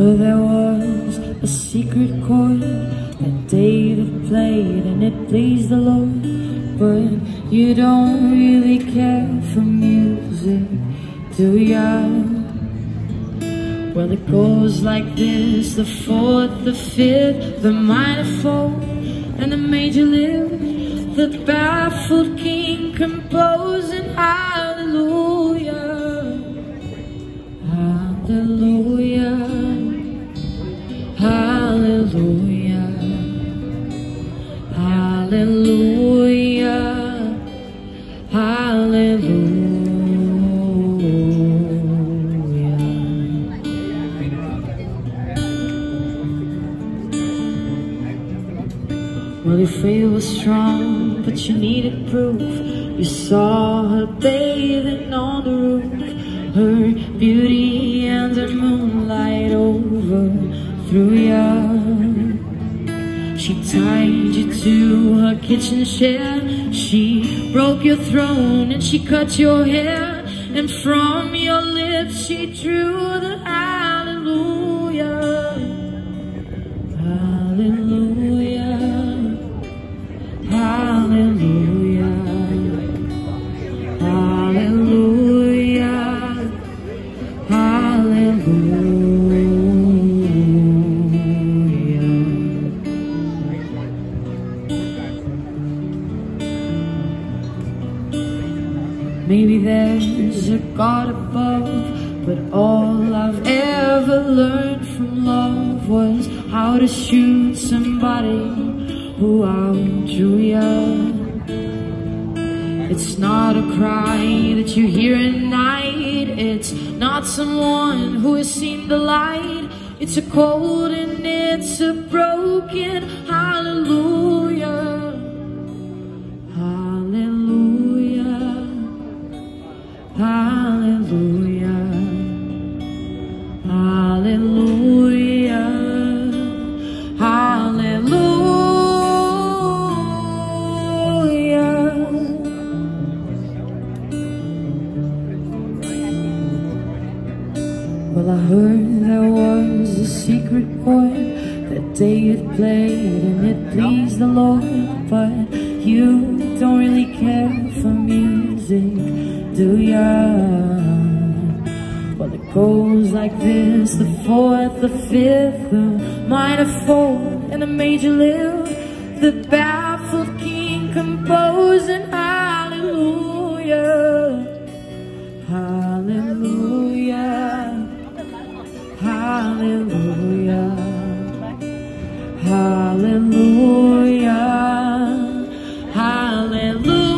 heard there was a secret chord that David played and it pleased the Lord. But you don't really care for music, do ya? Well, it goes like this the fourth, the fifth, the minor fall, and the major lift. The baffled king composing hallelujah, hallelujah. Well, your faith was strong, but you needed proof. You saw her bathing on the roof, her beauty and her moonlight overthrew you. She tied you to her kitchen chair. She broke your throne and she cut your hair. And from your lips she drew the hallelujah. Hallelujah. There's a God above, but all I've ever learned from love was how to shoot somebody who outdrew you. It's not a cry that you hear at night. It's not someone who has seen the light. It's a cold and it's a broken hallelujah. Well, I heard there was a secret chord that David played and it pleased the Lord. But you don't really care for music, do ya? Well, it goes like this the fourth, the fifth, the minor fourth, and the major lift. The baffled king composing hallelujah. Hallelujah. Hallelujah. Hallelujah. Hallelujah.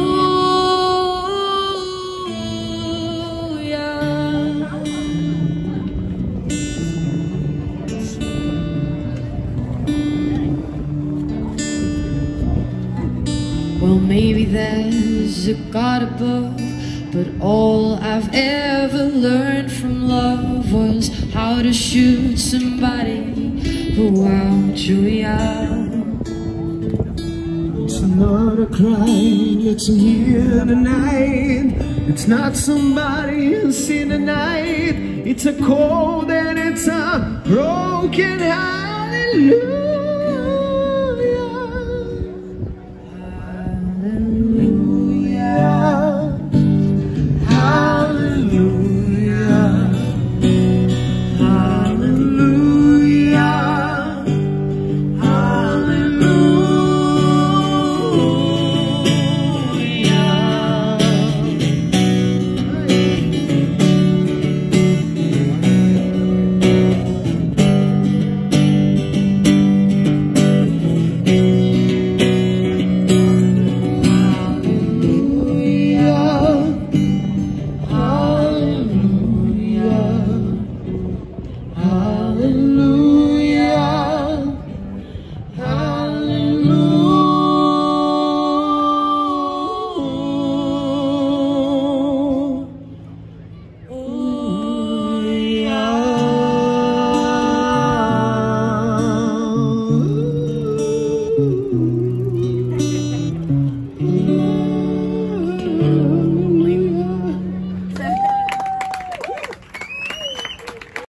Well, maybe there's a God above, but all I've ever learned from love was how to shoot somebody who outdrew ya. It's not a cry that's here tonight. It's not somebody who's seen the night. It's a cold and it's a broken hallelujah.